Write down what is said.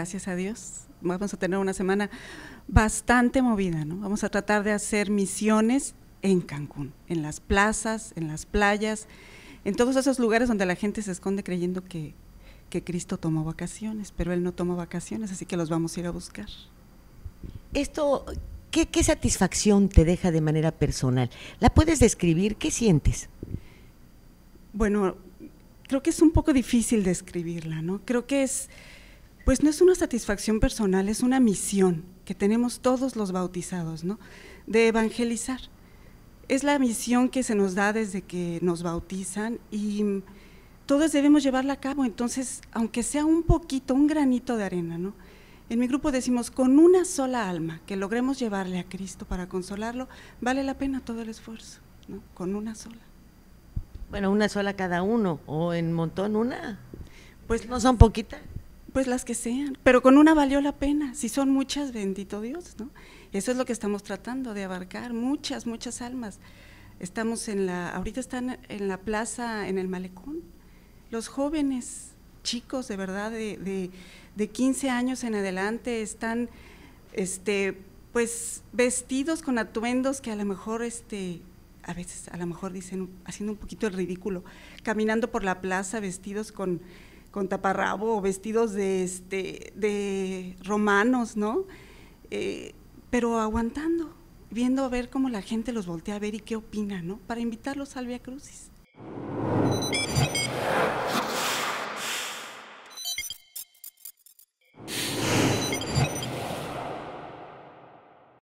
gracias a Dios. Vamos a tener una semana bastante movida, ¿no? Vamos a tratar de hacer misiones en Cancún, en las plazas, en las playas, en todos esos lugares donde la gente se esconde creyendo que, que Cristo tomó vacaciones, pero Él no tomó vacaciones, así que los vamos a ir a buscar. Esto, ¿qué, qué satisfacción te deja de manera personal? ¿La puedes describir? ¿Qué sientes? Bueno, creo que es un poco difícil describirla, ¿no? Creo que es, pues no es una satisfacción personal, es una misión que tenemos todos los bautizados, ¿no? De evangelizar. Es la misión que se nos da desde que nos bautizan y todos debemos llevarla a cabo. Entonces, aunque sea un poquito, un granito de arena, ¿no? En mi grupo decimos, con una sola alma que logremos llevarle a Cristo para consolarlo, vale la pena todo el esfuerzo, ¿no? Con una sola. Bueno, una sola cada uno, o en montón una. Pues no son poquitas. Pues las que sean, pero con una valió la pena. Si son muchas, bendito Dios, ¿no? Eso es lo que estamos tratando de abarcar, muchas, muchas almas. Estamos en la, ahorita están en la plaza, en el malecón, los jóvenes, chicos de verdad, de, de, 15 años en adelante, están, este, pues, vestidos con atuendos que a lo mejor, este, a veces, a lo mejor dicen, haciendo un poquito el ridículo, caminando por la plaza vestidos con con taparrabo o vestidos de, este, de romanos, ¿no? Eh, pero aguantando, viendo a ver cómo la gente los voltea a ver y qué opina, ¿no? Para invitarlos al Via Crucis.